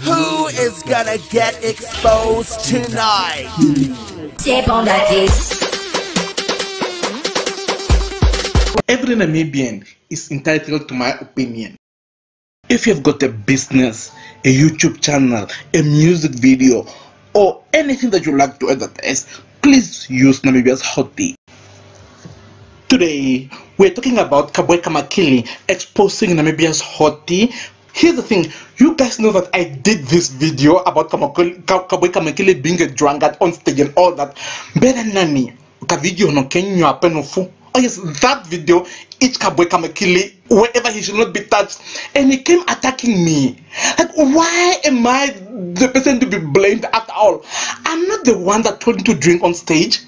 Who is gonna get exposed tonight? Tip on that dick. Every Namibian is entitled to my opinion. If you've got a business, a YouTube channel, a music video, or anything that you would like to advertise, please use Namibia's Hot Tea. Today, we're talking about Kabweka Makili exposing Namibia's Hot Tea. Here's the thing, you guys know that I did this video about Kabweka Makili being a drunkard on stage and all that. Better nani, ka video no kenyo apenofu. Oh yes, that video, each Kabweka Makili, wherever he should not be touched, and he came attacking me. Like, why am I the person to be blamed at all? I'm not the one that told him to drink on stage.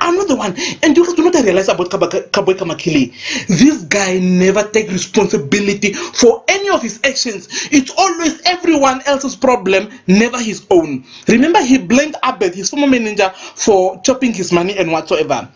I'm not the one. And you guys do not realize about Kabweka Kamakili. This guy never takes responsibility for any of his actions. It's always everyone else's problem, never his own. Remember, he blamed Abed, his former manager, for chopping his money and whatsoever.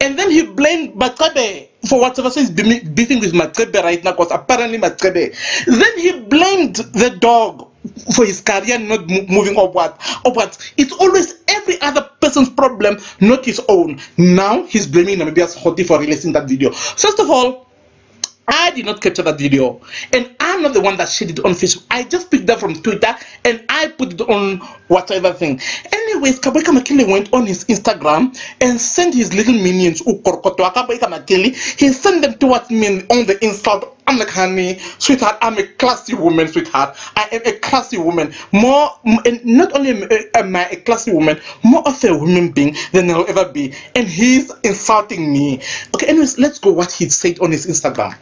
And then he blamed Matrebe for whatever so he's beefing with Matrebe right now because apparently Matrebe. Then he blamed the dog for his career not moving upward. upward. It's always every other person's problem, not his own. Now he's blaming Namibia's Hot Tea for releasing that video. First of all, I did not capture that video, and I'm not the one that shared it on Facebook. I just picked that from Twitter and I put it on whatever thing. Anyways, Kabweka Makili went on his Instagram and sent his little minions, Ukorkoto, Kabweka Makili. He sent them towards me on the insult. I'm like, honey, sweetheart, I'm a classy woman, sweetheart. I am a classy woman. More, not only uh, am I a classy woman, more of a human being than I'll ever be. And he's insulting me. Okay, anyways, let's go what he said on his Instagram.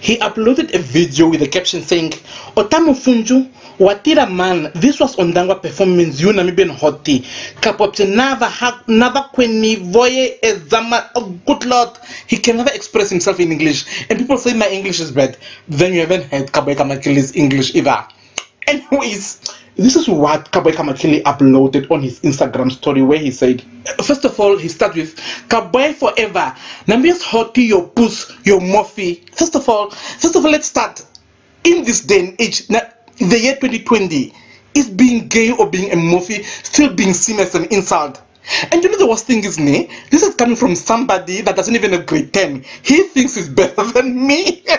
He uploaded a video with a caption saying, Otamu Funju, Watira man, this was Ondangwa performance, you Namibian hoti. Kapopte nava nava kweni voye ezama, oh good lord. He can never express himself in English. And people say my English is bad. Then you haven't heard Kabweka Makili's English either. Anyways, this is what Kabweka Makili uploaded on his Instagram story where he said, first of all, he starts with Kabwe forever. Namibia's Hot Tea, your puss, your morphy. First of all, first of all, let's start. In this day and age, the year 2020, is being gay or being a morphy still being seen as an insult? And you know the worst thing is me? This is coming from somebody that doesn't even grade 10. He thinks he's better than me.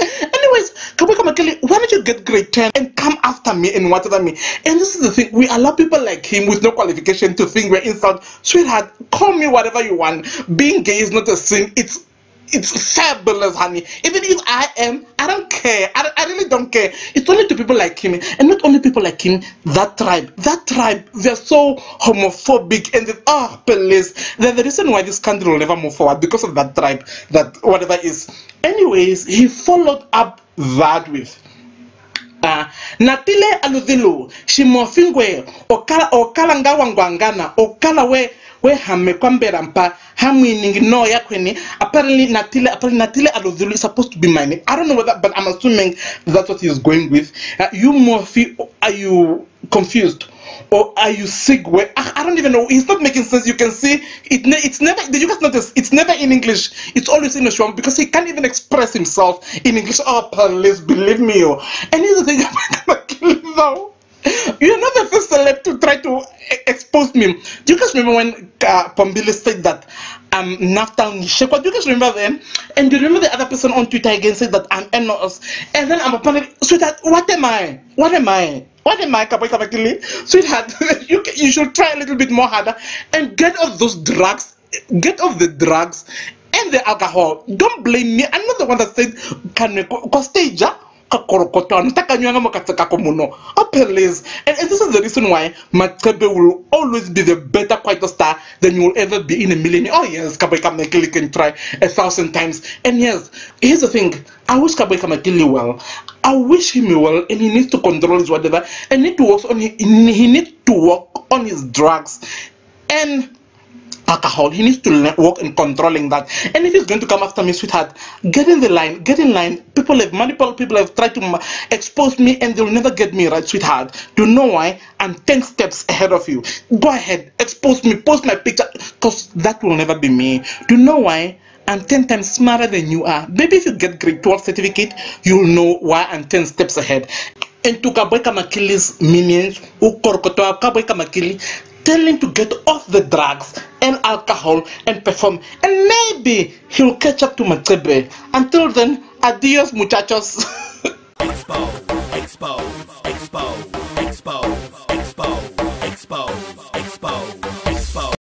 Anyways, Kabweka Makili, why don't you get grade 10 and come after me and whatever me? And this is the thing, we allow people like him with no qualification to think we're insult. Sweetheart, call me whatever you want. Being gay is not a sin, it's it's fabulous, honey. Even if I am, I don't care. I, I really don't care. It's only to people like him, and not only people like him, that tribe. That tribe, they're so homophobic, and they, oh, please. They're the reason why this country will never move forward because of that tribe, that whatever is. Anyways, he followed up that with. Uh, natile aludhilu shimofingwe okala okala okala we we hame kwambera mpa hamwining no yakweni apparently natile apparently natile aludhilu is supposed to be mine. I don't know whether but i'm assuming that's what he's going with. Uh, you morphy are you confused? Or are you sick? Where I, I don't even know. It's not making sense. You can see it it's never did you guys notice? It's never in english. It's always in Shwam because he can't even express himself in english. Oh please believe me oh and here's the thing about though you're not the first celeb to try to expose me do you guys remember when uh, Pombili said that I'm Naftal Nishekwa. Do you guys remember then? And do you remember the other person on Twitter again said that I'm Enos? And then I'm a apparently, sweetheart, what am I? What am I? What am I, Kabweka Makili? Sweetheart, you, you should try a little bit more harder and get off those drugs. Get off the drugs and the alcohol. Don't blame me. I'm not the one that said, can we go stage? Kakorokotwana oh please. And, and this is the reason why Matsebe will always be the better quieter star than you will ever be in a million. Oh yes Kabweka Makili can try a thousand times. And yes here's the thing. I wish Kabweka Makili well. I wish him well and he needs to control his whatever and need to work on he, he needs to work on his drugs. And alcohol. He needs to work in controlling that. And if he's going to come after me, sweetheart, get in the line, get in line. People have manipulated, people have tried to expose me, and they'll never get me right, sweetheart. Do you know why? I'm 10 steps ahead of you. Go ahead, expose me, post my picture, because that will never be me. Do you know why? I'm 10 times smarter than you are. Maybe if you get grade 12 certificate, you'll know why I'm 10 steps ahead. into Kabweka Makili's minions who korkotoa Kabweka Makili tell him to get off the drugs and alcohol and perform and maybe he'll catch up to Matsebe. Until then, adios muchachos.